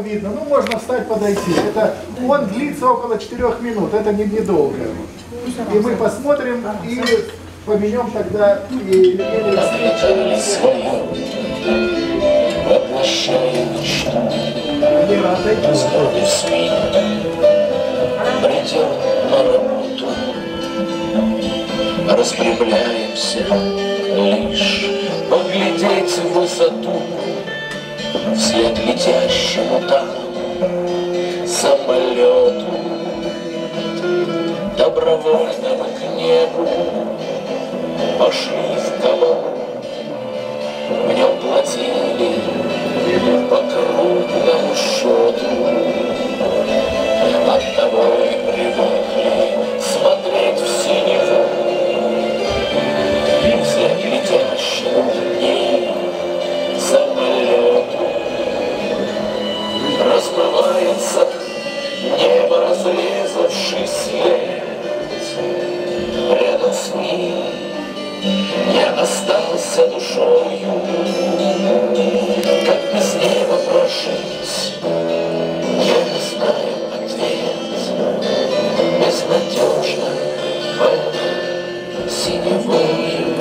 видно. Ну, можно встать, подойти. Это он длится около 4 минут. Это не недолго. И мы посмотрим и поменем тогда и работу. Распрямляемся лишь поглядеть в высоту Вслед летящему там самолету Добровольно мы к небу. Пошли в кабалу В нем платили по крупному счету остался душою Как без неба прожить Я не знаю ответ Безнадежно в синевою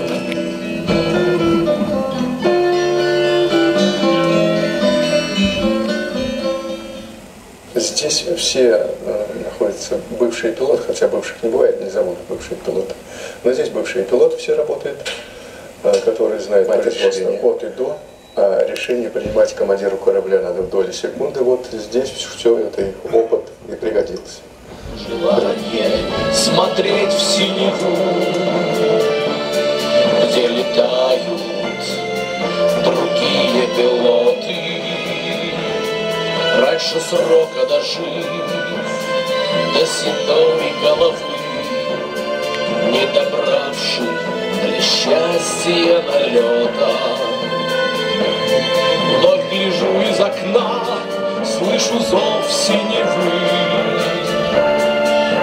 Здесь все э, находятся бывшие пилоты, хотя бывших не бывает, не зовут бывшие пилоты. Но здесь бывшие пилоты все работают, э, которые знают производство от и до. А решение принимать командиру корабля надо в доли секунды. Вот здесь все это их опыт и пригодился. Желание смотреть в синеву, где летают другие пилоты. Раньше срока дожив до седой головы, не добравший для счастья налета. Вновь гляжу из окна, слышу зов синевы.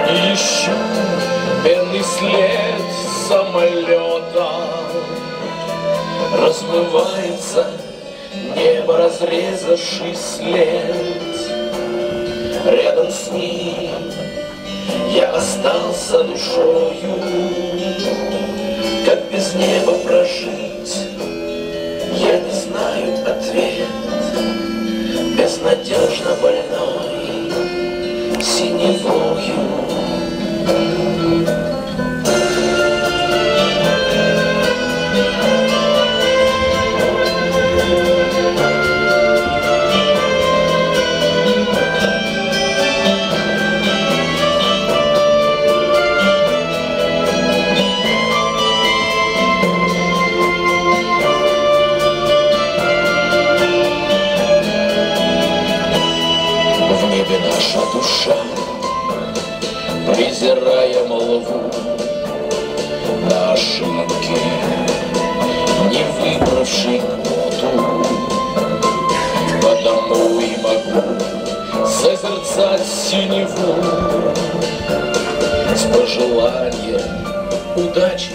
И ищу пенный след самолета Размывается небо, разрезавший след Рядом с ним я остался душою Как без неба прожить, я не знаю ответ. Безнадежно больной синевою душа, презирая молву на ошибки, не выбравший квоту. Потому и могу созерцать синеву с пожеланием удачи